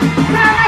Fala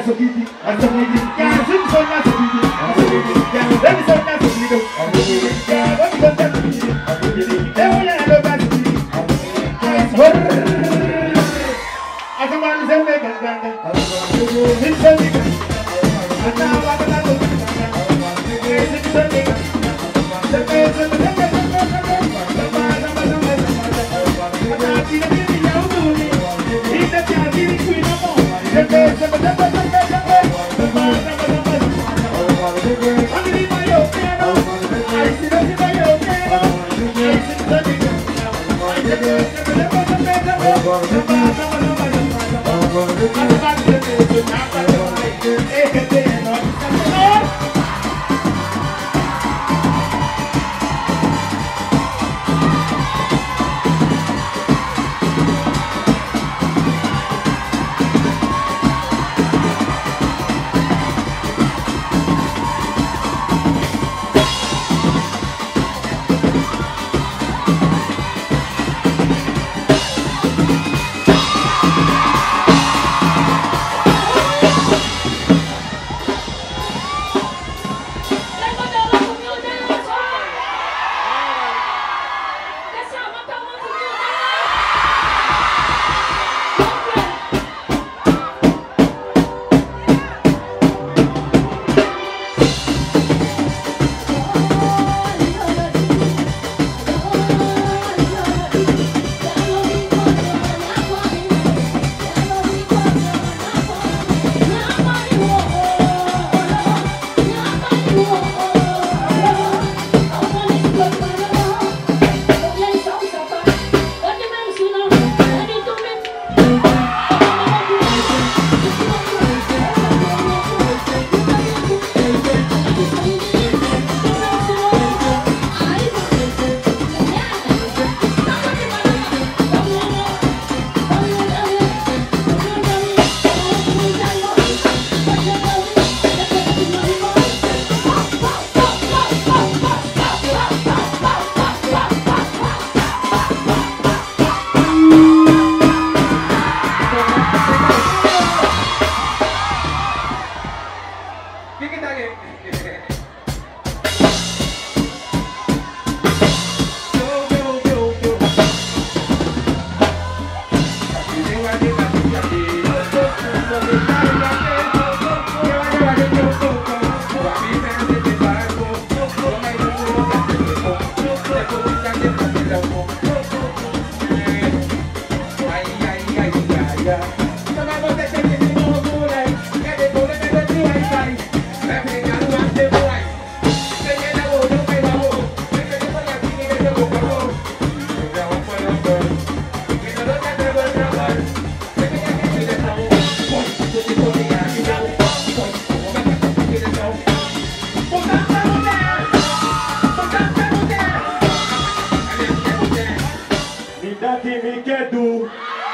so let I'm let me I'm to I'm? I I'm Thank you. I'm gonna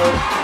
Música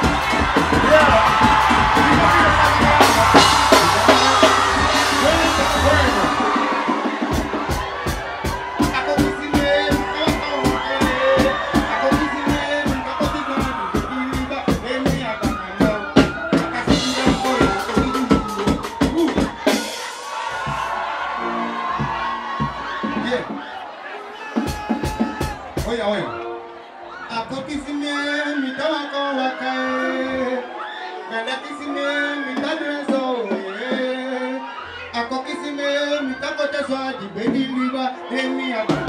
heal me, but then me, I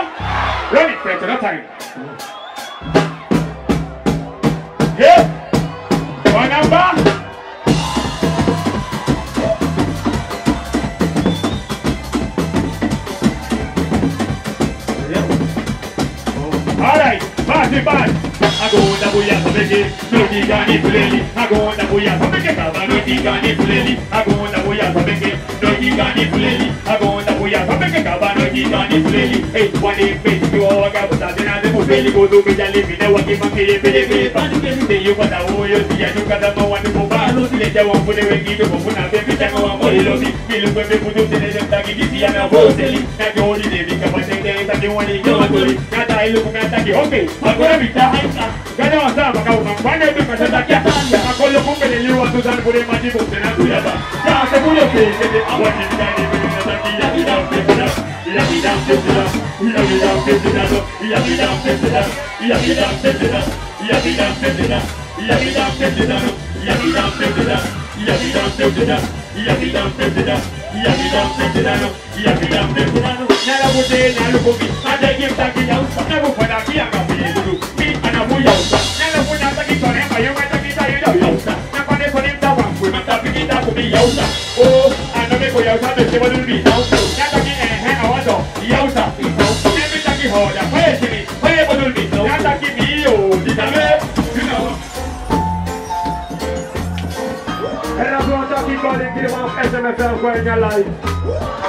Ready? Run it, Fred, time. Yeah. One number. Alright. I go on the booyah for me, no diga ni fuleli. I go on the booyah for me, kaba no. I go on the. I working on this lily. One face you all got I'm the I'm go do me living. Now I give you you. See, I do got a to give you for I when put you to the left. I give you see, I'm a whole silly. Only take the. I to. I'm going to that. I'm going to be Ya ki da pe da. Ya ki da pe da. Ya ki da pe da. Ya ki da pe da. Ya ki da pe da. Ya ki da pe da. Ya ki da pe da. Ya ki da pe da. Ya ki da pe da. Ya ki da pe da. Ya ki da pe da. Na la bote na lu ko bi. Ade ki ta ki ya. Na ko fa da ki ya ka going alive.